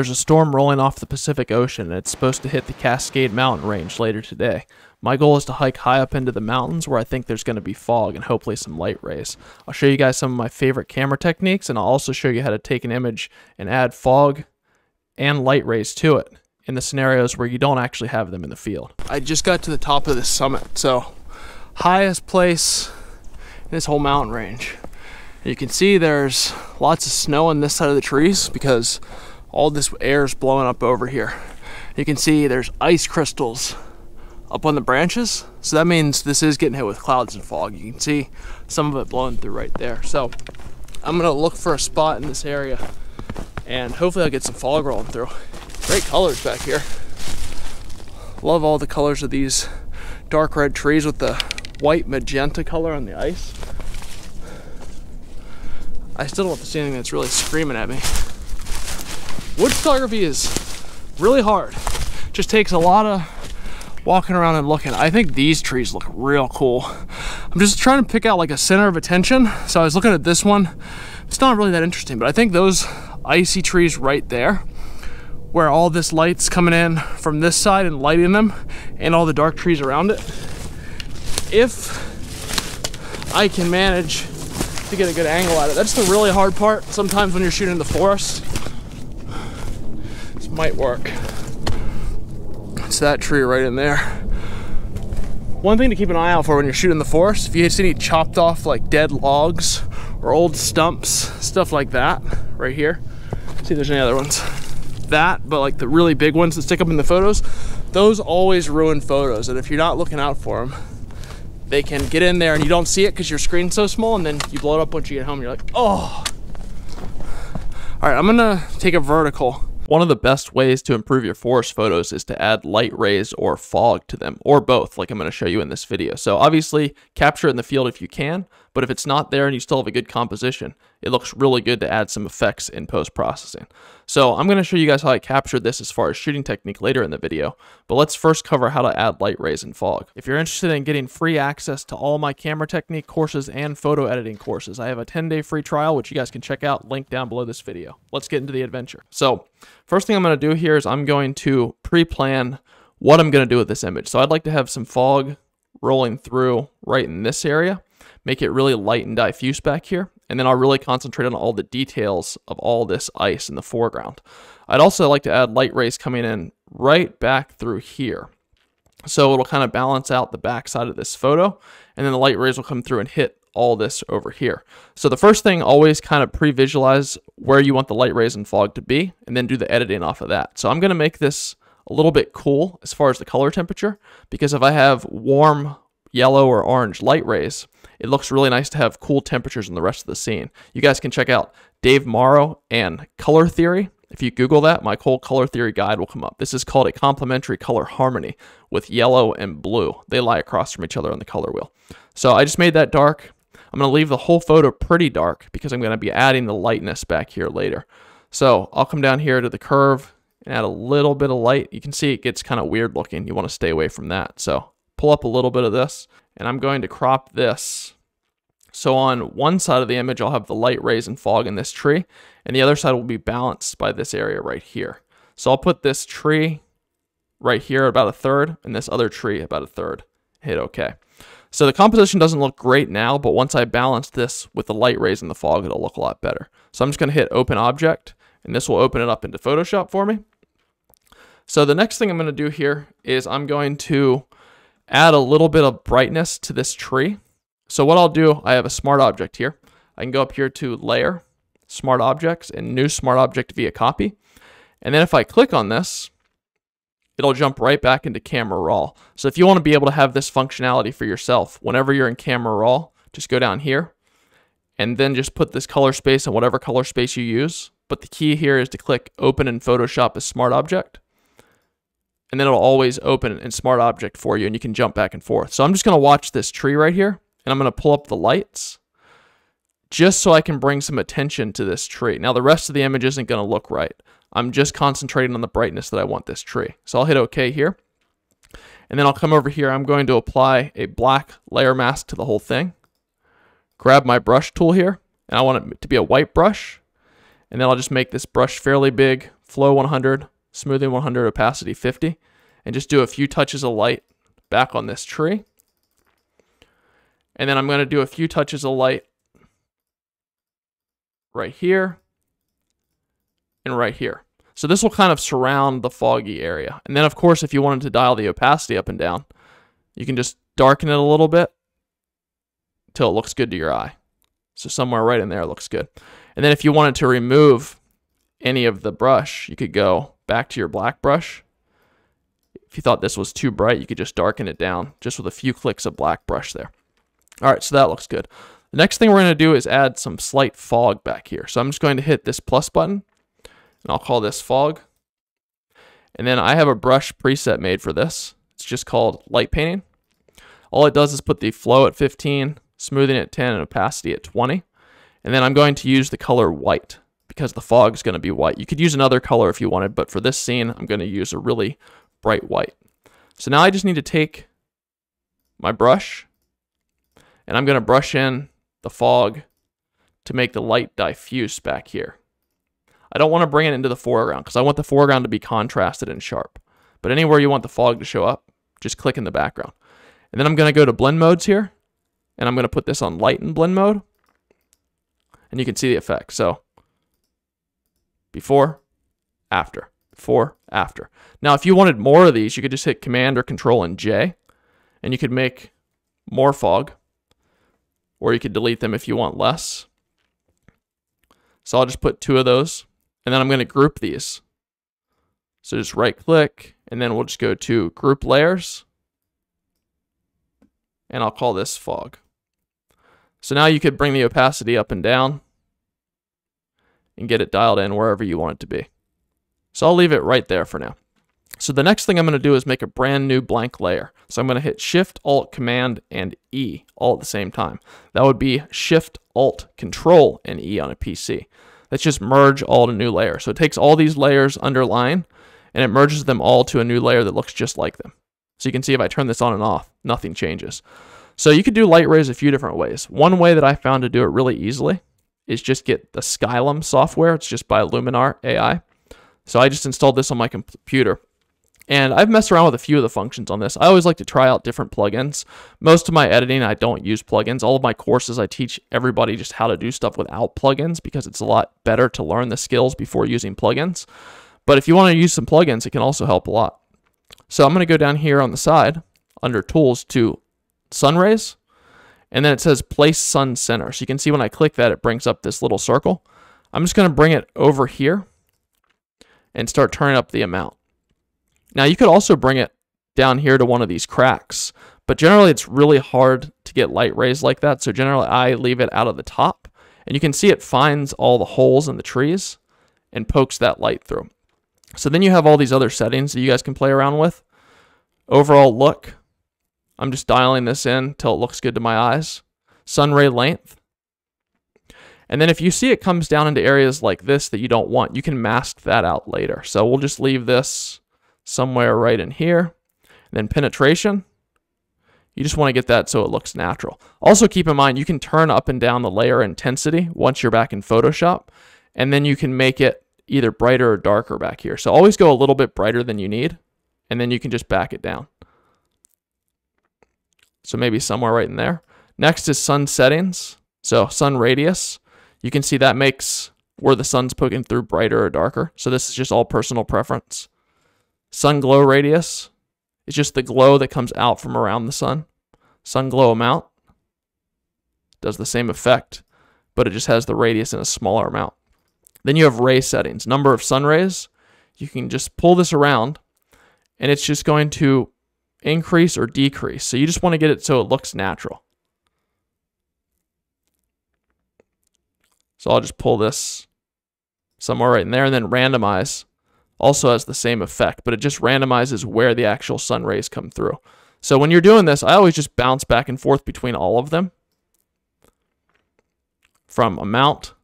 There's a storm rolling off the Pacific Ocean and it's supposed to hit the Cascade Mountain Range later today. My goal is to hike high up into the mountains where I think there's going to be fog and hopefully some light rays. I'll show you guys some of my favorite camera techniques and I'll also show you how to take an image and add fog and light rays to it in the scenarios where you don't actually have them in the field. I just got to the top of this summit, so highest place in this whole mountain range. You can see there's lots of snow on this side of the trees because all this air is blowing up over here. You can see there's ice crystals up on the branches. So that means this is getting hit with clouds and fog. You can see some of it blowing through right there. So I'm gonna look for a spot in this area and hopefully I'll get some fog rolling through. Great colors back here. Love all the colors of these dark red trees with the white magenta color on the ice. I still don't see anything that's really screaming at me. Wood photography is really hard. Just takes a lot of walking around and looking. I think these trees look real cool. I'm just trying to pick out like a center of attention. So I was looking at this one. It's not really that interesting, but I think those icy trees right there, where all this light's coming in from this side and lighting them, and all the dark trees around it. If I can manage to get a good angle at it. That's the really hard part. Sometimes when you're shooting in the forest, might work. It's that tree right in there. One thing to keep an eye out for when you're shooting the forest, if you see any chopped off like dead logs or old stumps, stuff like that, right here. See if there's any other ones. That, but like the really big ones that stick up in the photos, those always ruin photos. And if you're not looking out for them, they can get in there and you don't see it because your screen's so small and then you blow it up once you get home and you're like, oh. All right, I'm gonna take a vertical. One of the best ways to improve your forest photos is to add light rays or fog to them, or both, like I'm going to show you in this video. So obviously, capture in the field if you can, but if it's not there and you still have a good composition, it looks really good to add some effects in post-processing. So I'm going to show you guys how I captured this as far as shooting technique later in the video, but let's first cover how to add light rays and fog. If you're interested in getting free access to all my camera technique courses and photo editing courses, I have a 10-day free trial, which you guys can check out, link down below this video. Let's get into the adventure. So first thing I'm going to do here is I'm going to pre-plan what I'm going to do with this image. So I'd like to have some fog rolling through right in this area make it really light and diffuse back here. And then I'll really concentrate on all the details of all this ice in the foreground. I'd also like to add light rays coming in right back through here. So it'll kind of balance out the back side of this photo. And then the light rays will come through and hit all this over here. So the first thing, always kind of pre-visualize where you want the light rays and fog to be, and then do the editing off of that. So I'm going to make this a little bit cool as far as the color temperature, because if I have warm yellow or orange light rays, it looks really nice to have cool temperatures in the rest of the scene. You guys can check out Dave Morrow and Color Theory. If you Google that, my whole color theory guide will come up. This is called a complementary color harmony with yellow and blue. They lie across from each other on the color wheel. So I just made that dark. I'm going to leave the whole photo pretty dark because I'm going to be adding the lightness back here later. So I'll come down here to the curve and add a little bit of light. You can see it gets kind of weird looking. You want to stay away from that. So pull up a little bit of this and I'm going to crop this. So on one side of the image, I'll have the light rays and fog in this tree, and the other side will be balanced by this area right here. So I'll put this tree right here about a third, and this other tree about a third. Hit OK. So the composition doesn't look great now, but once I balance this with the light rays and the fog, it'll look a lot better. So I'm just going to hit Open Object, and this will open it up into Photoshop for me. So the next thing I'm going to do here is I'm going to add a little bit of brightness to this tree. So what I'll do, I have a smart object here. I can go up here to layer, smart objects, and new smart object via copy. And then if I click on this, it'll jump right back into camera raw. So if you want to be able to have this functionality for yourself, whenever you're in camera raw, just go down here and then just put this color space in whatever color space you use. But the key here is to click open in Photoshop as smart object and then it'll always open in Smart Object for you and you can jump back and forth. So I'm just going to watch this tree right here and I'm going to pull up the lights just so I can bring some attention to this tree. Now the rest of the image isn't going to look right. I'm just concentrating on the brightness that I want this tree. So I'll hit OK here. And then I'll come over here. I'm going to apply a black layer mask to the whole thing. Grab my brush tool here. And I want it to be a white brush. And then I'll just make this brush fairly big, flow 100, smoothing 100, opacity 50, and just do a few touches of light back on this tree. And then I'm going to do a few touches of light right here and right here. So this will kind of surround the foggy area. And then of course, if you wanted to dial the opacity up and down, you can just darken it a little bit till it looks good to your eye. So somewhere right in there looks good. And then if you wanted to remove any of the brush, you could go back to your black brush. If you thought this was too bright, you could just darken it down just with a few clicks of black brush there. All right, so that looks good. The next thing we're going to do is add some slight fog back here. So I'm just going to hit this plus button, and I'll call this fog. And then I have a brush preset made for this. It's just called light painting. All it does is put the flow at 15, smoothing at 10, and opacity at 20. And then I'm going to use the color white because the fog is going to be white. You could use another color if you wanted, but for this scene, I'm going to use a really bright white. So now I just need to take my brush and I'm going to brush in the fog to make the light diffuse back here. I don't want to bring it into the foreground because I want the foreground to be contrasted and sharp. But anywhere you want the fog to show up, just click in the background. And then I'm going to go to blend modes here and I'm going to put this on Lighten blend mode and you can see the effect. So before, after, before, after. Now, if you wanted more of these, you could just hit Command or Control and J, and you could make more fog, or you could delete them if you want less. So I'll just put two of those, and then I'm going to group these. So just right click, and then we'll just go to Group Layers, and I'll call this fog. So now you could bring the opacity up and down and get it dialed in wherever you want it to be. So I'll leave it right there for now. So the next thing I'm going to do is make a brand new blank layer. So I'm going to hit Shift, Alt, Command, and E all at the same time. That would be Shift, Alt, Control, and E on a PC. Let's just merge all to new layer. So it takes all these layers underline and it merges them all to a new layer that looks just like them. So you can see if I turn this on and off, nothing changes. So you could do light rays a few different ways. One way that I found to do it really easily is just get the Skylum software. It's just by Luminar AI. So I just installed this on my computer. And I've messed around with a few of the functions on this. I always like to try out different plugins. Most of my editing, I don't use plugins. All of my courses, I teach everybody just how to do stuff without plugins because it's a lot better to learn the skills before using plugins. But if you want to use some plugins, it can also help a lot. So I'm going to go down here on the side under Tools to sun rays. And then it says place sun center. So you can see when I click that, it brings up this little circle. I'm just going to bring it over here and start turning up the amount. Now you could also bring it down here to one of these cracks, but generally it's really hard to get light rays like that. So generally I leave it out of the top and you can see it finds all the holes in the trees and pokes that light through. So then you have all these other settings that you guys can play around with. Overall look, I'm just dialing this in till it looks good to my eyes. Sun ray length. And then if you see it comes down into areas like this that you don't want, you can mask that out later. So we'll just leave this somewhere right in here. And then penetration. You just want to get that so it looks natural. Also keep in mind, you can turn up and down the layer intensity once you're back in Photoshop. And then you can make it either brighter or darker back here. So always go a little bit brighter than you need. And then you can just back it down. So maybe somewhere right in there. Next is sun settings. So sun radius. You can see that makes where the sun's poking through brighter or darker. So this is just all personal preference. Sun glow radius is just the glow that comes out from around the sun. Sun glow amount does the same effect, but it just has the radius in a smaller amount. Then you have ray settings, number of sun rays. You can just pull this around and it's just going to increase or decrease. So you just want to get it so it looks natural. So I'll just pull this somewhere right in there and then randomize also has the same effect, but it just randomizes where the actual sun rays come through. So when you're doing this, I always just bounce back and forth between all of them from amount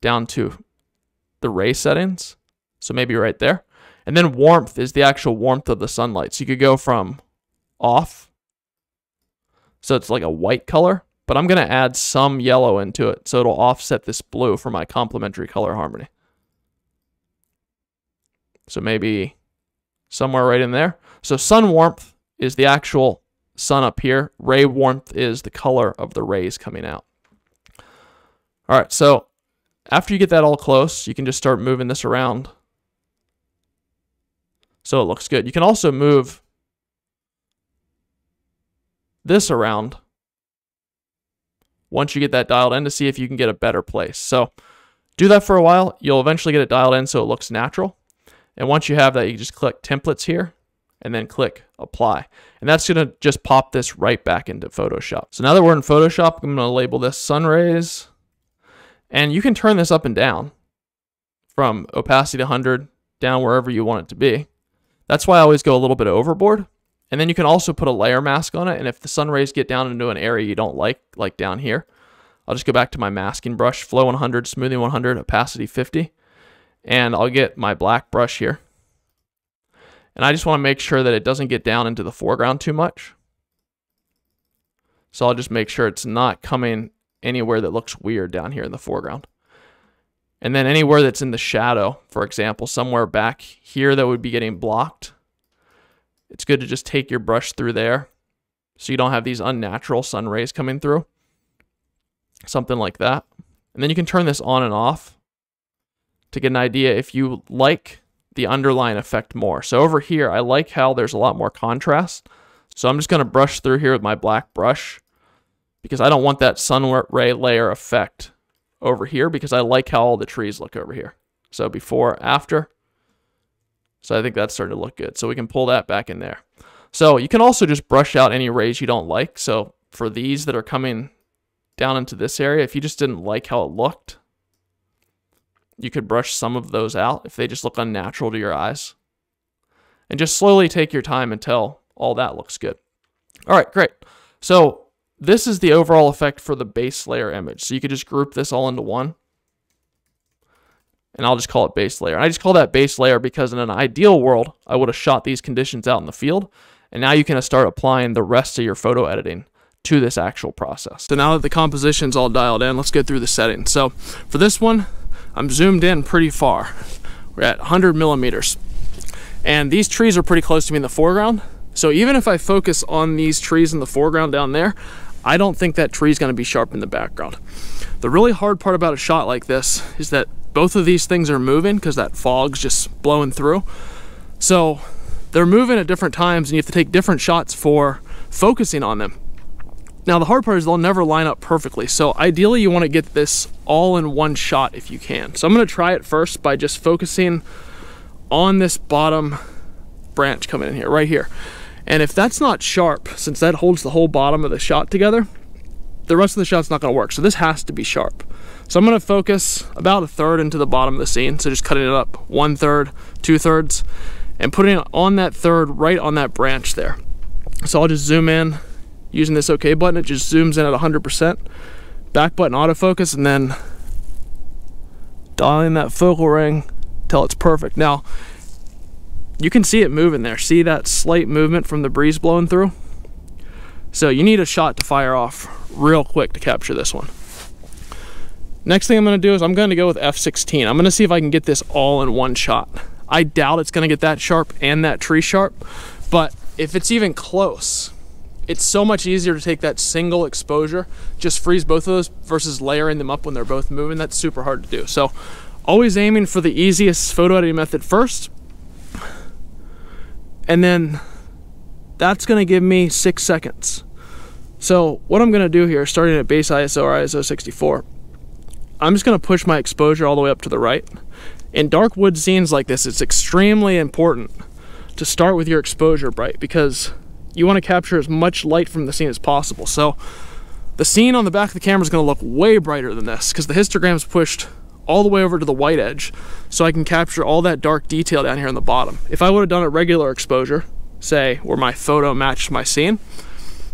down to the ray settings. So maybe right there. And then warmth is the actual warmth of the sunlight. So you could go from off. So it's like a white color, but I'm going to add some yellow into it so it'll offset this blue for my complementary color harmony. So maybe somewhere right in there. So sun warmth is the actual sun up here. Ray warmth is the color of the rays coming out. All right, so after you get that all close, you can just start moving this around so it looks good. You can also move this around once you get that dialed in to see if you can get a better place. So do that for a while. You'll eventually get it dialed in so it looks natural. And once you have that, you just click templates here and then click apply. And that's gonna just pop this right back into Photoshop. So now that we're in Photoshop, I'm gonna label this sun rays. And you can turn this up and down from opacity to 100 down wherever you want it to be. That's why I always go a little bit overboard. And then you can also put a layer mask on it. And if the sun rays get down into an area you don't like, like down here, I'll just go back to my masking brush, flow 100, smoothing 100, opacity 50. And I'll get my black brush here. And I just want to make sure that it doesn't get down into the foreground too much. So I'll just make sure it's not coming anywhere that looks weird down here in the foreground. And then anywhere that's in the shadow, for example, somewhere back here that would be getting blocked, it's good to just take your brush through there so you don't have these unnatural sun rays coming through. Something like that. And then you can turn this on and off to get an idea if you like the underline effect more. So over here, I like how there's a lot more contrast. So I'm just going to brush through here with my black brush because I don't want that sun ray layer effect over here because I like how all the trees look over here. So before, after. So I think that's starting to look good. So we can pull that back in there. So you can also just brush out any rays you don't like. So for these that are coming down into this area, if you just didn't like how it looked, you could brush some of those out if they just look unnatural to your eyes. And just slowly take your time until all that looks good. All right, great. So this is the overall effect for the base layer image. So you could just group this all into one. And I'll just call it base layer. And I just call that base layer because in an ideal world, I would have shot these conditions out in the field. And now you can start applying the rest of your photo editing to this actual process. So now that the composition's all dialed in, let's get through the settings. So for this one, I'm zoomed in pretty far. We're at 100 millimeters. And these trees are pretty close to me in the foreground. So even if I focus on these trees in the foreground down there, I don't think that tree is going to be sharp in the background. The really hard part about a shot like this is that both of these things are moving because that fog's just blowing through. So they're moving at different times and you have to take different shots for focusing on them. Now the hard part is they'll never line up perfectly. So ideally you want to get this all in one shot if you can. So I'm going to try it first by just focusing on this bottom branch coming in here, right here. And if that's not sharp, since that holds the whole bottom of the shot together, the rest of the shot's not gonna work. So this has to be sharp. So I'm gonna focus about a third into the bottom of the scene. So just cutting it up one third, two thirds, and putting it on that third right on that branch there. So I'll just zoom in using this OK button. It just zooms in at 100%. Back button autofocus and then dialing that focal ring till it's perfect. Now, you can see it moving there. See that slight movement from the breeze blowing through? So you need a shot to fire off real quick to capture this one. Next thing I'm gonna do is I'm gonna go with F16. I'm gonna see if I can get this all in one shot. I doubt it's gonna get that sharp and that tree sharp, but if it's even close, it's so much easier to take that single exposure, just freeze both of those versus layering them up when they're both moving. That's super hard to do. So always aiming for the easiest photo editing method first, and then that's gonna give me six seconds. So what I'm gonna do here, starting at base ISO or ISO 64, I'm just gonna push my exposure all the way up to the right. In dark wood scenes like this, it's extremely important to start with your exposure bright because you wanna capture as much light from the scene as possible. So the scene on the back of the camera is gonna look way brighter than this because the histogram's pushed all the way over to the white edge so I can capture all that dark detail down here on the bottom. If I would have done a regular exposure, say where my photo matched my scene,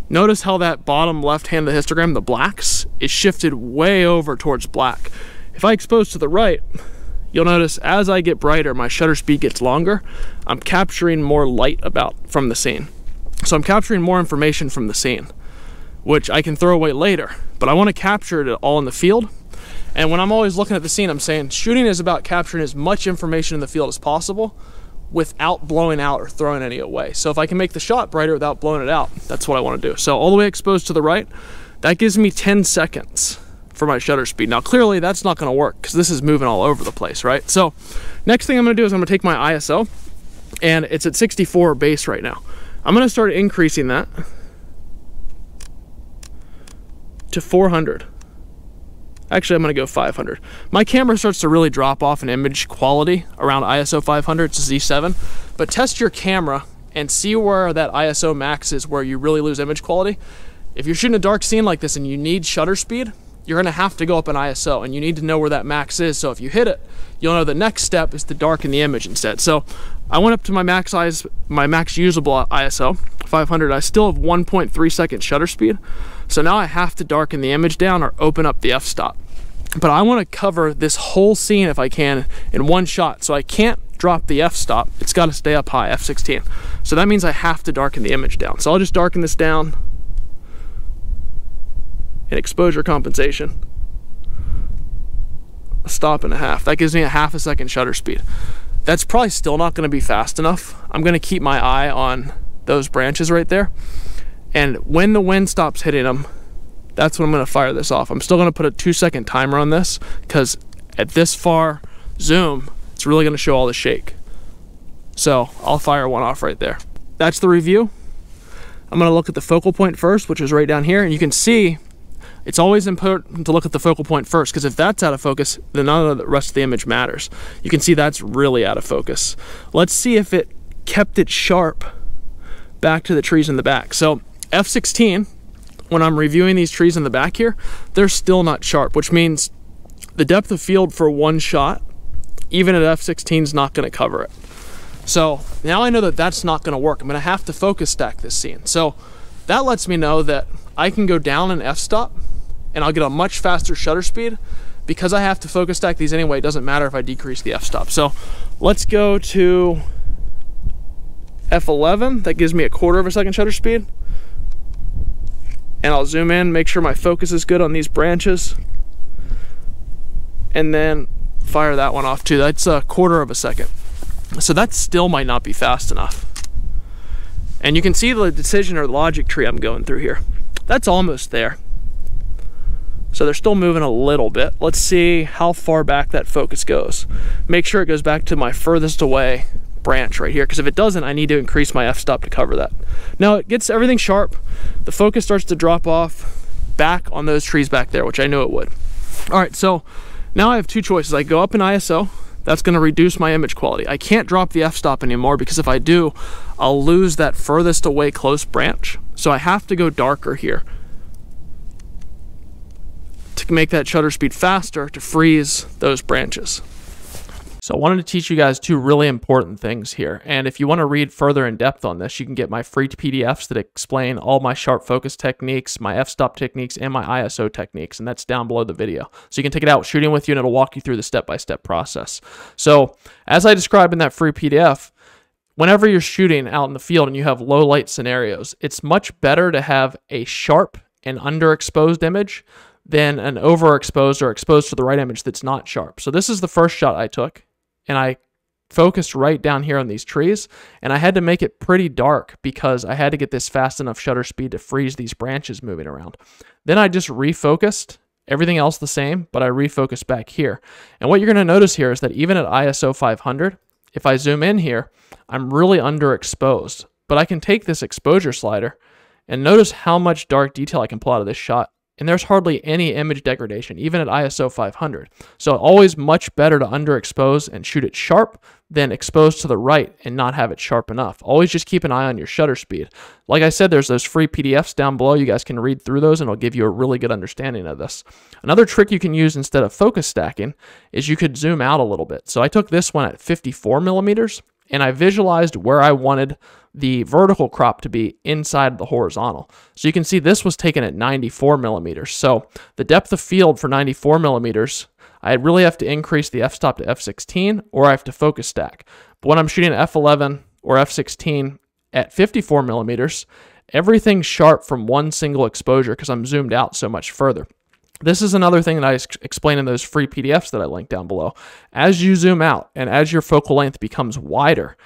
notice how that bottom left hand of the histogram, the blacks, is shifted way over towards black. If I expose to the right, you'll notice as I get brighter, my shutter speed gets longer. I'm capturing more light about from the scene. So I'm capturing more information from the scene, which I can throw away later, but I want to capture it all in the field and when I'm always looking at the scene, I'm saying shooting is about capturing as much information in the field as possible without blowing out or throwing any away. So if I can make the shot brighter without blowing it out, that's what I want to do. So all the way exposed to the right, that gives me 10 seconds for my shutter speed. Now clearly that's not going to work because this is moving all over the place, right? So next thing I'm going to do is I'm going to take my ISO and it's at 64 base right now. I'm going to start increasing that to 400. Actually, I'm going to go 500. My camera starts to really drop off in image quality around ISO 500. It's a Z7. But test your camera and see where that ISO max is where you really lose image quality. If you're shooting a dark scene like this and you need shutter speed, you're going to have to go up an ISO and you need to know where that max is. So if you hit it, you'll know the next step is to darken the image instead. So I went up to my max size, my max usable ISO 500. I still have 1.3 second shutter speed. So now I have to darken the image down or open up the f-stop. But I want to cover this whole scene if I can in one shot. So I can't drop the f-stop. It's got to stay up high, f16. So that means I have to darken the image down. So I'll just darken this down in exposure compensation. A stop and a half. That gives me a half a second shutter speed. That's probably still not going to be fast enough. I'm going to keep my eye on those branches right there. And when the wind stops hitting them, that's when I'm going to fire this off. I'm still going to put a two second timer on this because at this far zoom, it's really going to show all the shake. So I'll fire one off right there. That's the review. I'm going to look at the focal point first, which is right down here. And you can see it's always important to look at the focal point first because if that's out of focus, then none of the rest of the image matters. You can see that's really out of focus. Let's see if it kept it sharp back to the trees in the back. So F16, when I'm reviewing these trees in the back here, they're still not sharp, which means the depth of field for one shot, even at F16 is not gonna cover it. So now I know that that's not gonna work. I'm gonna have to focus stack this scene. So that lets me know that I can go down an f-stop and I'll get a much faster shutter speed because I have to focus stack these anyway. It doesn't matter if I decrease the f-stop. So let's go to f11. That gives me a quarter of a second shutter speed and I'll zoom in, make sure my focus is good on these branches, and then fire that one off too. That's a quarter of a second. So that still might not be fast enough. And you can see the decision or logic tree I'm going through here. That's almost there. So they're still moving a little bit. Let's see how far back that focus goes. Make sure it goes back to my furthest away branch right here because if it doesn't I need to increase my f-stop to cover that. Now it gets everything sharp, the focus starts to drop off back on those trees back there which I knew it would. All right so now I have two choices. I go up in ISO, that's going to reduce my image quality. I can't drop the f-stop anymore because if I do I'll lose that furthest away close branch. So I have to go darker here make that shutter speed faster to freeze those branches. So I wanted to teach you guys two really important things here. And if you want to read further in depth on this, you can get my free PDFs that explain all my sharp focus techniques, my f-stop techniques, and my ISO techniques. And that's down below the video. So you can take it out shooting with you and it'll walk you through the step-by-step -step process. So as I describe in that free PDF, whenever you're shooting out in the field and you have low light scenarios, it's much better to have a sharp and underexposed image than an overexposed or exposed to the right image that's not sharp. So this is the first shot I took and I focused right down here on these trees and I had to make it pretty dark because I had to get this fast enough shutter speed to freeze these branches moving around. Then I just refocused, everything else the same, but I refocused back here. And what you're going to notice here is that even at ISO 500, if I zoom in here, I'm really underexposed, but I can take this exposure slider and notice how much dark detail I can pull out of this shot and there's hardly any image degradation, even at ISO 500. So always much better to underexpose and shoot it sharp than expose to the right and not have it sharp enough. Always just keep an eye on your shutter speed. Like I said, there's those free PDFs down below. You guys can read through those and it'll give you a really good understanding of this. Another trick you can use instead of focus stacking is you could zoom out a little bit. So I took this one at 54 millimeters and I visualized where I wanted the vertical crop to be inside the horizontal. So you can see this was taken at 94 millimeters. So the depth of field for 94 millimeters, I really have to increase the f-stop to f16 or I have to focus stack. But when I'm shooting at f11 or f16 at 54 millimeters, everything's sharp from one single exposure because I'm zoomed out so much further. This is another thing that I explain in those free PDFs that I link down below. As you zoom out and as your focal length becomes wider,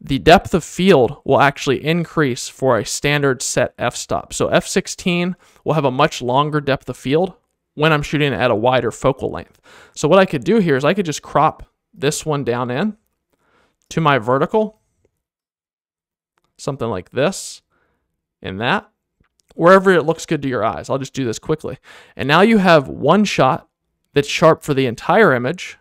the depth of field will actually increase for a standard set f-stop. So f16 will have a much longer depth of field when I'm shooting at a wider focal length. So what I could do here is I could just crop this one down in to my vertical, something like this and that, wherever it looks good to your eyes. I'll just do this quickly. And now you have one shot that's sharp for the entire image.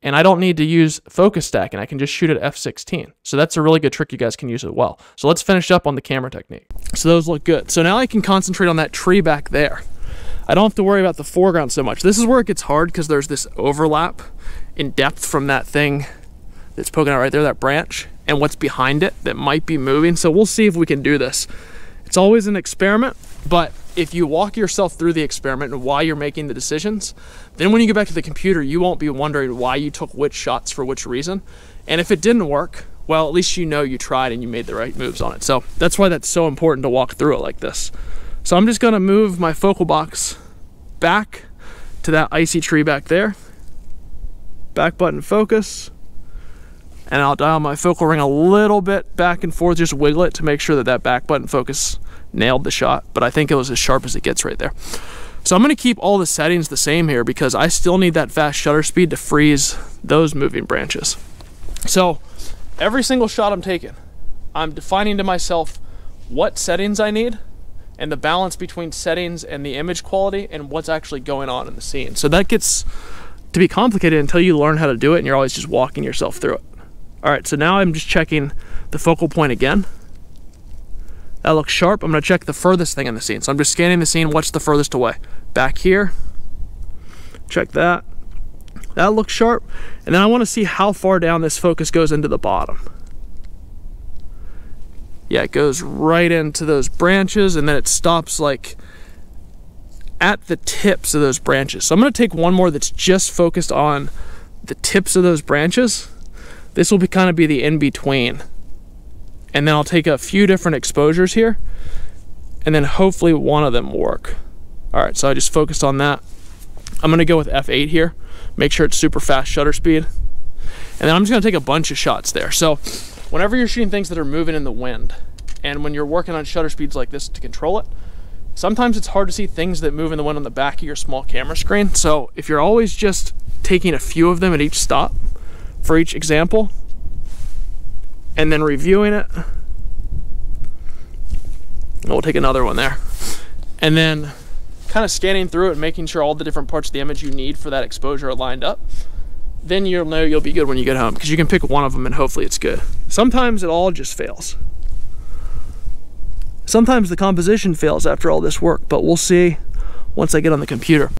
And I don't need to use focus stacking. I can just shoot at f16. So that's a really good trick you guys can use as well. So let's finish up on the camera technique. So those look good. So now I can concentrate on that tree back there. I don't have to worry about the foreground so much. This is where it gets hard because there's this overlap in depth from that thing that's poking out right there, that branch, and what's behind it that might be moving. So we'll see if we can do this. It's always an experiment, but if you walk yourself through the experiment and why you're making the decisions, then when you get back to the computer, you won't be wondering why you took which shots for which reason. And if it didn't work, well, at least you know you tried and you made the right moves on it. So that's why that's so important to walk through it like this. So I'm just gonna move my focal box back to that icy tree back there. Back button focus and I'll dial my focal ring a little bit back and forth, just wiggle it to make sure that that back button focus nailed the shot, but I think it was as sharp as it gets right there. So I'm gonna keep all the settings the same here because I still need that fast shutter speed to freeze those moving branches. So every single shot I'm taking, I'm defining to myself what settings I need and the balance between settings and the image quality and what's actually going on in the scene. So that gets to be complicated until you learn how to do it and you're always just walking yourself through it. All right, so now I'm just checking the focal point again. That looks sharp. I'm gonna check the furthest thing in the scene. So I'm just scanning the scene, what's the furthest away? Back here, check that. That looks sharp. And then I wanna see how far down this focus goes into the bottom. Yeah, it goes right into those branches and then it stops like at the tips of those branches. So I'm gonna take one more that's just focused on the tips of those branches this will be kind of be the in-between. And then I'll take a few different exposures here and then hopefully one of them will work. All right, so I just focused on that. I'm gonna go with F8 here, make sure it's super fast shutter speed. And then I'm just gonna take a bunch of shots there. So whenever you're shooting things that are moving in the wind, and when you're working on shutter speeds like this to control it, sometimes it's hard to see things that move in the wind on the back of your small camera screen. So if you're always just taking a few of them at each stop, for each example and then reviewing it. And we'll take another one there. And then kind of scanning through it and making sure all the different parts of the image you need for that exposure are lined up. Then you'll know you'll be good when you get home because you can pick one of them and hopefully it's good. Sometimes it all just fails. Sometimes the composition fails after all this work, but we'll see once I get on the computer.